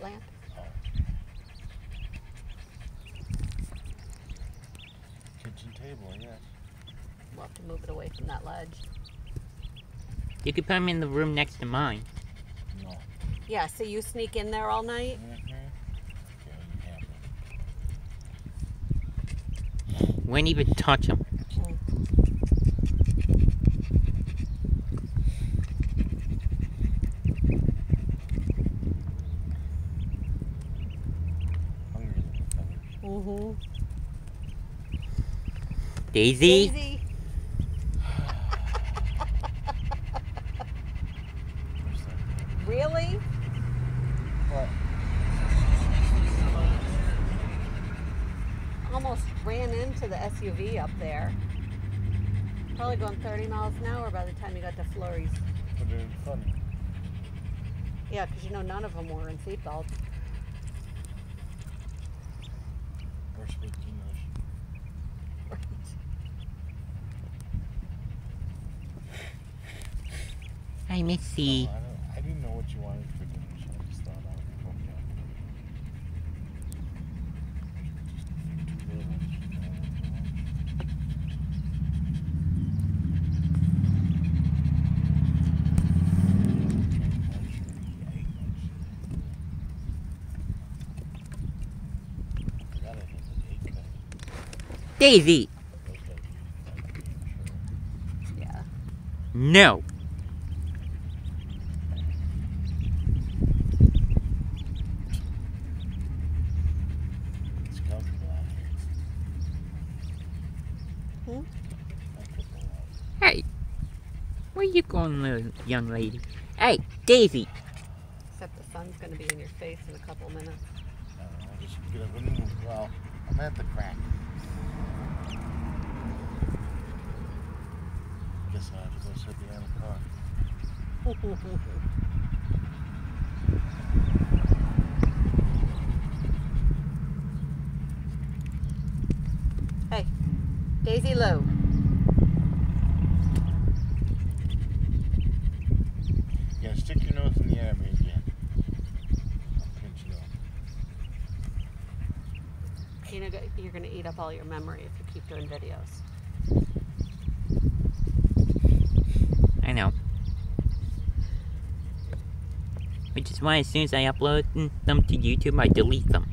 private land. Kitchen table, yes. We'll have to move it away from that ledge. You could put them in the room next to mine. No. Yeah, so you sneak in there all night? Mm -hmm. yeah, Wouldn't even touch them. Mm-hmm. Daisy? Daisy. really? What? Almost ran into the SUV up there. Probably going 30 miles an hour by the time you got to Flurry's. But it was funny. Yeah, because you know none of them were in seatbelts. Hi, Missy. No, I, I didn't know what you wanted for dinner, so I just thought I would cook it. Just two little ones, you know, for lunch. Forgot I had the egg cut. Daisy! Okay, sure. Yeah. No. It's comfortable out here. Hmm? Comfortable out Hey. Where you going, little young lady? Hey, Daisy. Except the sun's going to be in your face in a couple minutes. Uh, I don't know, I just get up and move. Well, I'm at the crack. Guess I have to go sit behind the car. hey, Daisy Lou. You gotta stick your nose in the air, maybe. again. I'll pinch it off. You know, you're going to eat up all your memory if you keep doing videos. I know. Which is why as soon as I upload them to YouTube, I delete them.